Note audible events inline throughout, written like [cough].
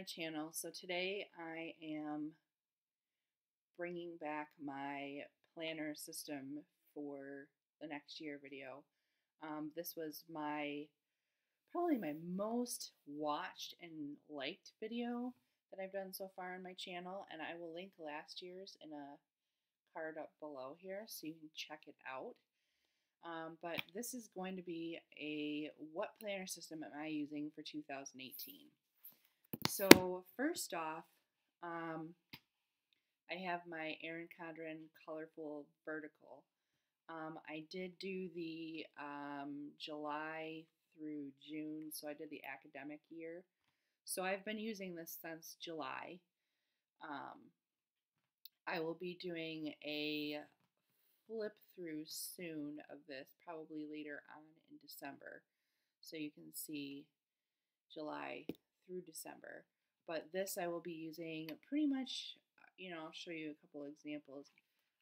my channel. So today I am bringing back my planner system for the next year video. Um, this was my probably my most watched and liked video that I've done so far on my channel and I will link last year's in a card up below here so you can check it out. Um, but this is going to be a what planner system am I using for 2018. So first off, um, I have my Erin Condren Colorful Vertical. Um, I did do the um, July through June, so I did the academic year. So I've been using this since July. Um, I will be doing a flip through soon of this, probably later on in December. So you can see July through December. But this I will be using pretty much, you know, I'll show you a couple examples.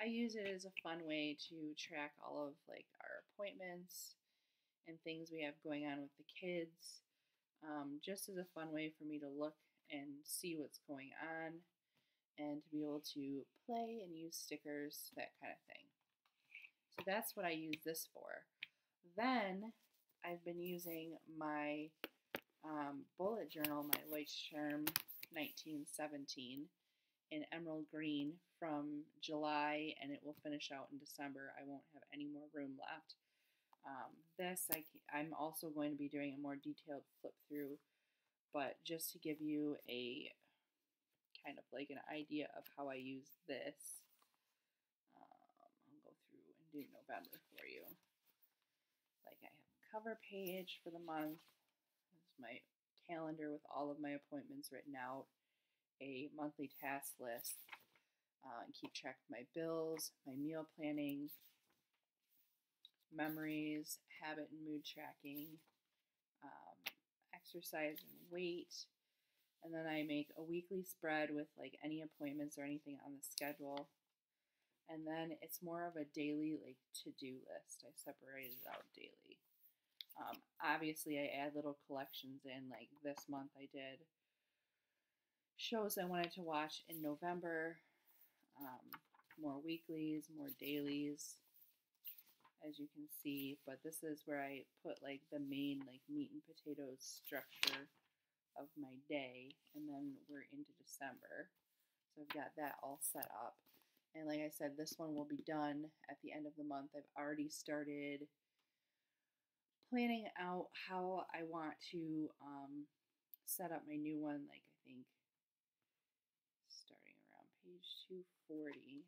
I use it as a fun way to track all of like our appointments and things we have going on with the kids. Um, just as a fun way for me to look and see what's going on and to be able to play and use stickers, that kind of thing. So that's what I use this for. Then I've been using my um, bullet journal, my Leuchtturm 1917 in emerald green from July and it will finish out in December. I won't have any more room left. Um, this, I, I'm also going to be doing a more detailed flip through, but just to give you a kind of like an idea of how I use this, um, I'll go through and do November for you. Like I have a cover page for the month, my calendar with all of my appointments written out, a monthly task list, uh, and keep track of my bills, my meal planning, memories, habit and mood tracking, um, exercise and weight. And then I make a weekly spread with like any appointments or anything on the schedule. And then it's more of a daily like to-do list. I separate it out daily. Um, obviously, I add little collections in. Like this month, I did shows I wanted to watch in November, um, more weeklies, more dailies, as you can see. But this is where I put like the main like meat and potatoes structure of my day, and then we're into December. So I've got that all set up. And like I said, this one will be done at the end of the month. I've already started planning out how I want to um, set up my new one, like I think starting around page 240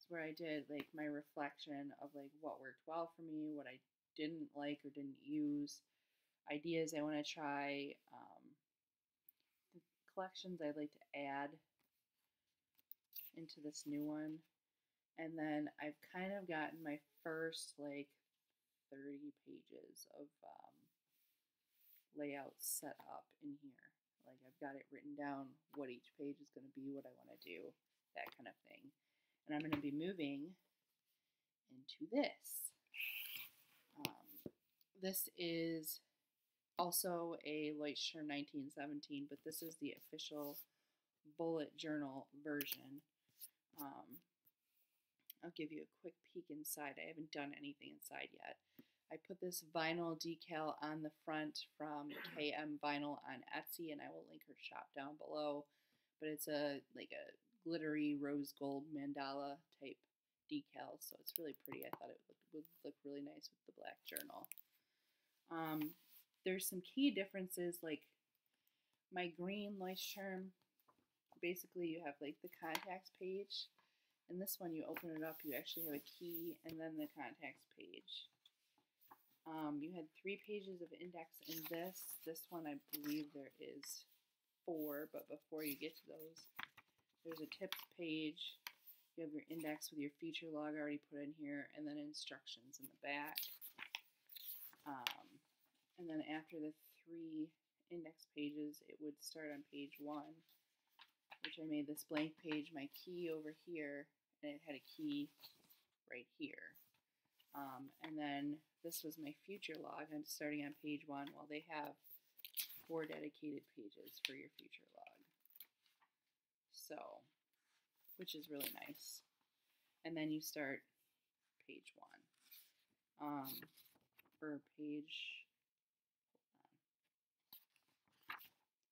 is where I did like my reflection of like what worked well for me, what I didn't like or didn't use, ideas I want to try, um, the collections I'd like to add into this new one. And then I've kind of gotten my first like 30 pages of um, layouts set up in here. Like I've got it written down what each page is going to be, what I want to do, that kind of thing. And I'm going to be moving into this. Um, this is also a Leuchtturm 1917, but this is the official bullet journal version. Um, I'll give you a quick peek inside. I haven't done anything inside yet. I put this vinyl decal on the front from [clears throat] KM Vinyl on Etsy, and I will link her shop down below. But it's a like a glittery rose gold mandala type decal, so it's really pretty. I thought it would, would look really nice with the black journal. Um, there's some key differences, like my green Leuchtturm. Basically, you have like the contacts page, and this one you open it up, you actually have a key and then the contacts page. Um, you had three pages of index in this. This one, I believe there is four, but before you get to those, there's a tips page. You have your index with your future log already put in here, and then instructions in the back. Um, and then after the three index pages, it would start on page one, which I made this blank page my key over here, and it had a key right here. Um, and then this was my future log. I'm starting on page one. Well, they have four dedicated pages for your future log. So, which is really nice. And then you start page one. Um, for page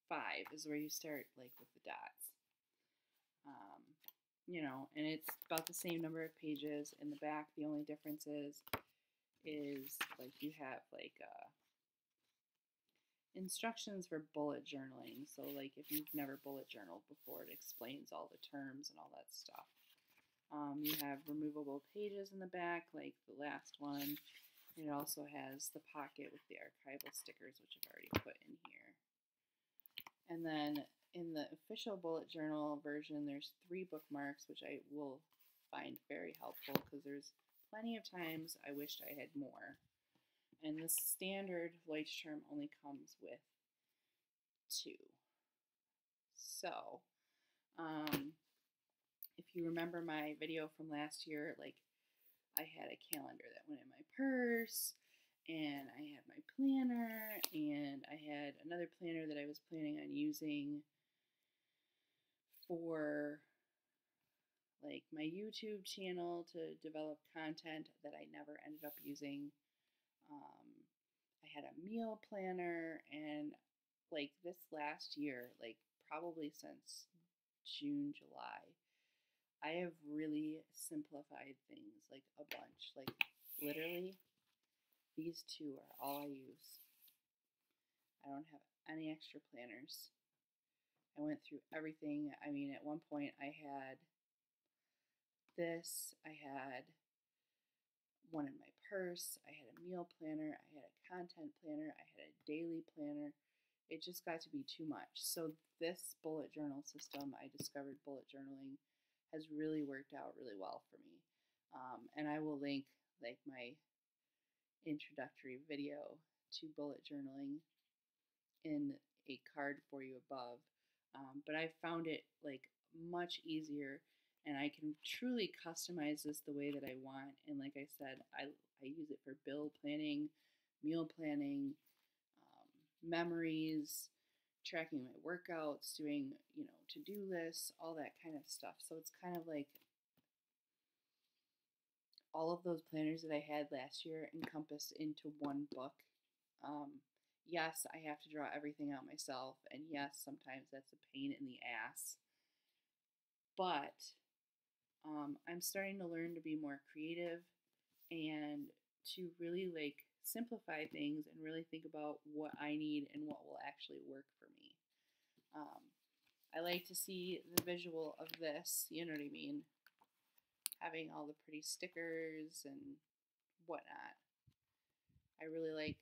five is where you start like with the dots. You know, and it's about the same number of pages. In the back, the only difference is, is like you have like uh, instructions for bullet journaling. So like if you've never bullet journaled before, it explains all the terms and all that stuff. Um, you have removable pages in the back, like the last one. It also has the pocket with the archival stickers, which I've already put in here. And then in the official bullet journal version, there's three bookmarks, which I will find very helpful because there's plenty of times I wished I had more. And the standard Leuchtturm only comes with two. So, um, if you remember my video from last year, like I had a calendar that went in my purse, and I had my planner, and I had another planner that I was planning on using for like my YouTube channel to develop content that I never ended up using. Um, I had a meal planner, and like this last year, like probably since June, July, I have really simplified things like a bunch. Like literally, these two are all I use. I don't have any extra planners. I went through everything. I mean, at one point I had this, I had one in my purse, I had a meal planner, I had a content planner, I had a daily planner. It just got to be too much. So, this bullet journal system, I discovered bullet journaling, has really worked out really well for me. Um, and I will link like my introductory video to bullet journaling in a card for you above. Um, but I found it like much easier and I can truly customize this the way that I want. And like I said, I, I use it for bill planning, meal planning, um, memories, tracking my workouts, doing, you know, to do lists, all that kind of stuff. So it's kind of like all of those planners that I had last year encompassed into one book. Um, yes, I have to draw everything out myself, and yes, sometimes that's a pain in the ass. But um, I'm starting to learn to be more creative and to really like simplify things and really think about what I need and what will actually work for me. Um, I like to see the visual of this, you know what I mean? having all the pretty stickers and whatnot. I really like,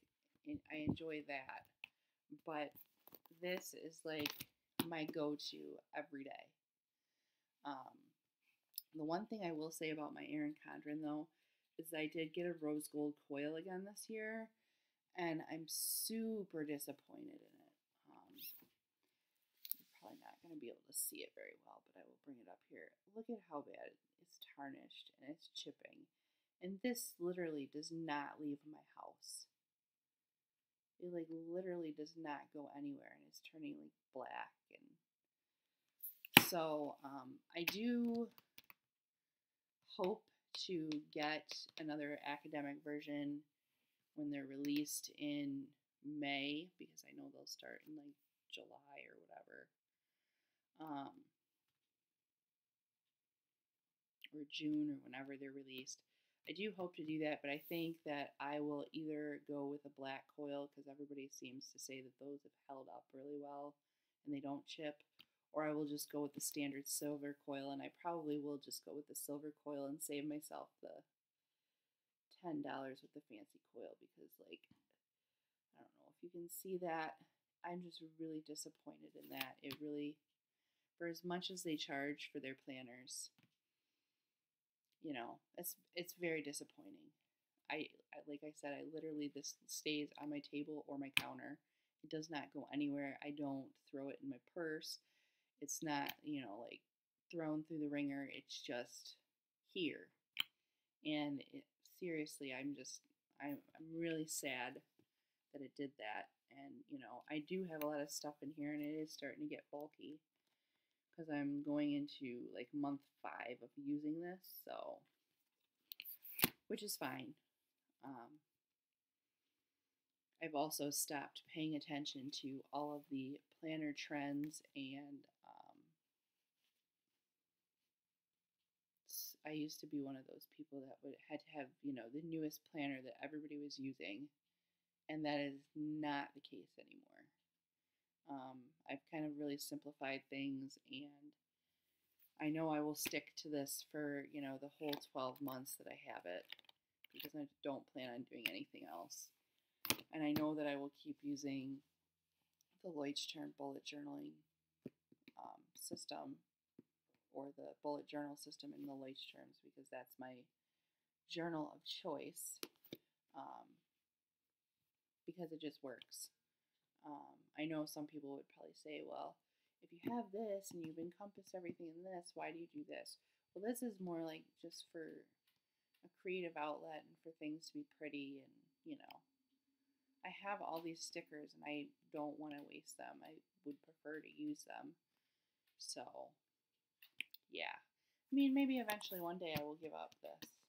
I enjoy that. But this is like my go to every day. Um, the one thing I will say about my Erin Condren though is I did get a rose gold coil again this year, and I'm super disappointed in it. Um, you're probably not going to be able to see it very well, but I will bring it up here. Look at how bad it's tarnished and it's chipping. And this literally does not leave my house. It like literally does not go anywhere and it's turning like black and so um, I do hope to get another academic version when they're released in May because I know they'll start in like July or whatever. Um, or June or whenever they're released. I do hope to do that, but I think that I will either go with a black coil because everybody seems to say that those have held up really well and they don't chip, or I will just go with the standard silver coil, and I probably will just go with the silver coil and save myself the $10 with the fancy coil because, like, I don't know if you can see that. I'm just really disappointed in that. It really, for as much as they charge for their planners, you know, it's it's very disappointing. I, I like I said, I literally this stays on my table or my counter. It does not go anywhere. I don't throw it in my purse. It's not, you know, like thrown through the wringer. It's just here. And it, seriously, I'm just I'm I'm really sad that it did that And, you know, I do have a lot of stuff in here and it is starting to get bulky because I'm going into like month five of using this, so, which is fine. Um, I've also stopped paying attention to all of the planner trends and um, I used to be one of those people that would had to have you know the newest planner that everybody was using, and that is not the case anymore. Um, I've kind of really simplified things, and I know I will stick to this for you know the whole twelve months that I have it because I don't plan on doing anything else and I know that I will keep using the Leuchtturm bullet journaling um, system or the bullet journal system in the Leuchtturms because that's my journal of choice um, because it just works. Um, I know some people would probably say, well, if you have this and you've encompassed everything in this, why do you do this? Well, this is more like just for a creative outlet and for things to be pretty and, you know, I have all these stickers and I don't want to waste them. I would prefer to use them. So, yeah. I mean, maybe eventually one day I will give up this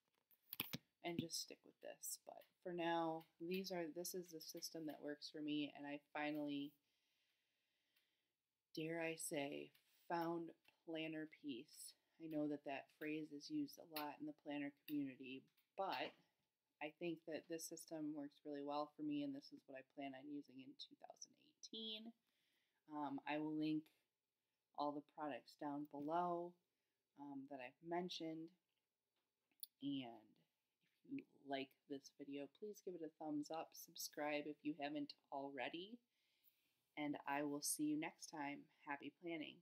and just stick with this. But for now, these are this is the system that works for me and I finally dare I say found planner peace. I know that that phrase is used a lot in the planner community, but I think that this system works really well for me, and this is what I plan on using in 2018. Um, I will link all the products down below um, that I've mentioned. And like this video, please give it a thumbs up, subscribe if you haven't already, and I will see you next time. Happy planning!